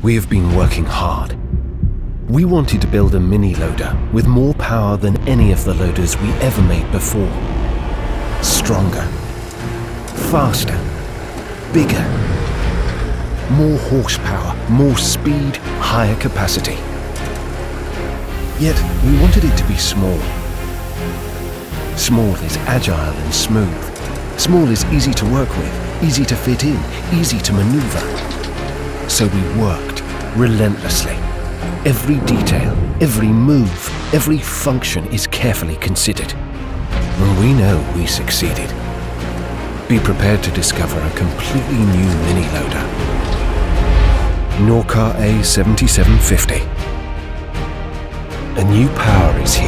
We have been working hard. We wanted to build a mini loader with more power than any of the loaders we ever made before. Stronger, faster, bigger, more horsepower, more speed, higher capacity. Yet we wanted it to be small. Small is agile and smooth. Small is easy to work with, easy to fit in, easy to maneuver. So we worked relentlessly. Every detail, every move, every function is carefully considered. And we know we succeeded. Be prepared to discover a completely new mini loader. Norcar A7750. A new power is here.